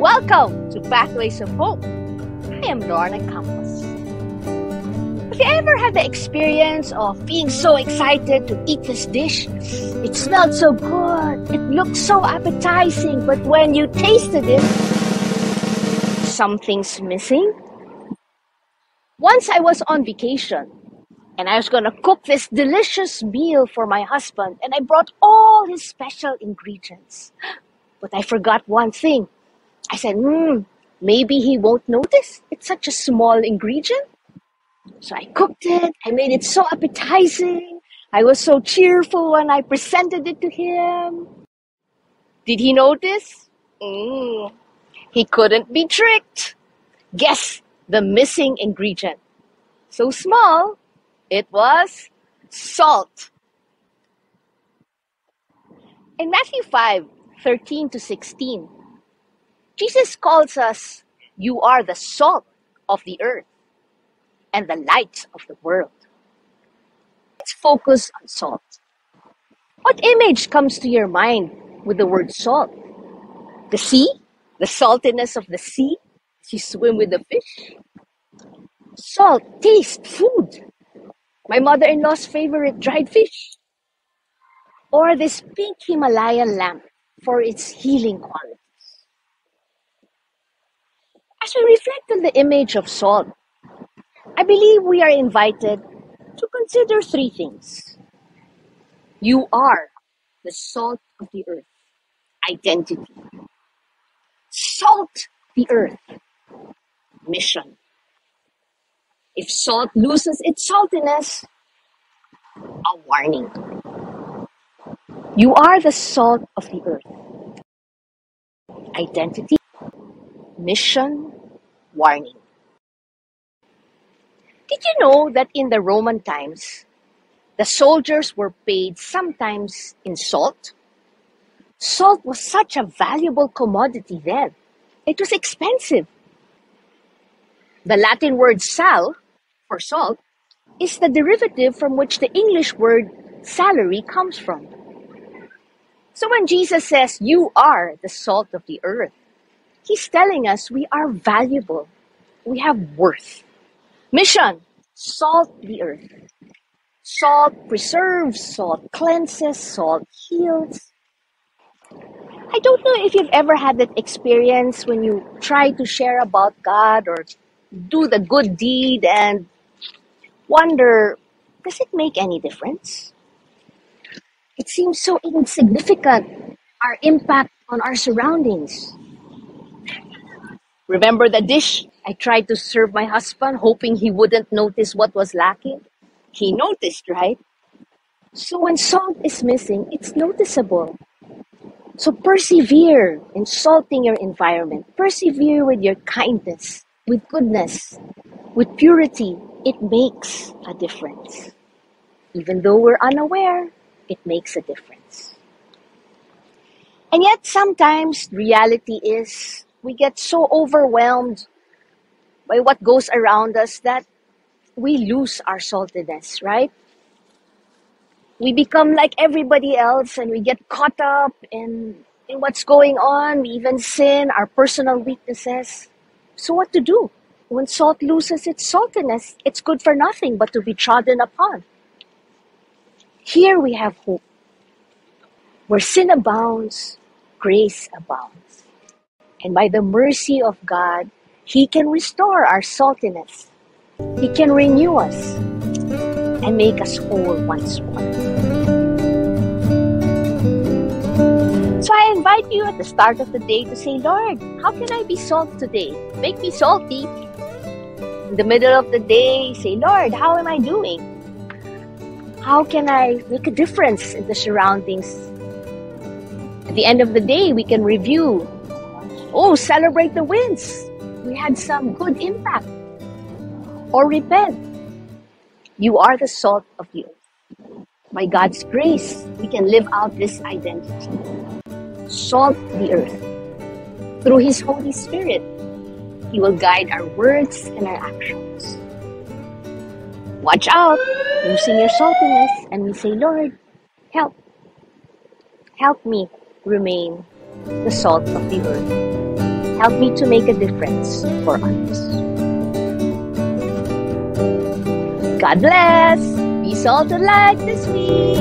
Welcome to Pathways of Hope. I am Lorna Campos. Have you ever had the experience of being so excited to eat this dish? It smelled so good, it looked so appetizing, but when you tasted it, something's missing? Once I was on vacation and I was gonna cook this delicious meal for my husband, and I brought all his special ingredients. But I forgot one thing. I said, hmm, maybe he won't notice. It's such a small ingredient. So I cooked it. I made it so appetizing. I was so cheerful when I presented it to him. Did he notice? Mm, he couldn't be tricked. Guess the missing ingredient. So small, it was salt. In Matthew 5 13 to 16, Jesus calls us, You are the salt of the earth and the light of the world. Let's focus on salt. What image comes to your mind with the word salt? The sea? The saltiness of the sea you swim with the fish? Salt tastes food. My mother in law's favorite dried fish. Or this pink Himalayan lamp for its healing qualities. As we reflect on the image of salt, I believe we are invited to consider three things. You are the salt of the earth, identity. Salt the earth, mission. If salt loses its saltiness, a warning. You are the salt of the earth. Identity, mission, warning. Did you know that in the Roman times, the soldiers were paid sometimes in salt? Salt was such a valuable commodity then. It was expensive. The Latin word sal, for salt, is the derivative from which the English word salary comes from. So when Jesus says, You are the salt of the earth, he's telling us we are valuable, we have worth. Mission salt the earth. Salt preserves, salt cleanses, salt heals. I don't know if you've ever had that experience when you try to share about God or do the good deed and wonder, does it make any difference? It seems so insignificant, our impact on our surroundings. Remember the dish I tried to serve my husband, hoping he wouldn't notice what was lacking? He noticed, right? So when salt is missing, it's noticeable. So persevere in salting your environment. Persevere with your kindness, with goodness, with purity. It makes a difference. Even though we're unaware, it makes a difference. And yet sometimes reality is we get so overwhelmed by what goes around us that we lose our saltiness, right? We become like everybody else and we get caught up in, in what's going on. We even sin, our personal weaknesses. So, what to do? When salt loses its saltiness, it's good for nothing but to be trodden upon. Here we have hope. Where sin abounds, grace abounds. And by the mercy of God, He can restore our saltiness. He can renew us and make us whole once more. So I invite you at the start of the day to say, Lord, how can I be salt today? Make me salty. In the middle of the day, say, Lord, how am I doing? How can I make a difference in the surroundings? At the end of the day, we can review. Oh, celebrate the wins. We had some good impact. Or repent. You are the salt of the earth. By God's grace, we can live out this identity. Salt the earth. Through His Holy Spirit, He will guide our words and our actions. Watch out, losing your saltiness, and we say, Lord, help. Help me remain the salt of the earth. help me to make a difference for others. God bless. Be salt and light this week.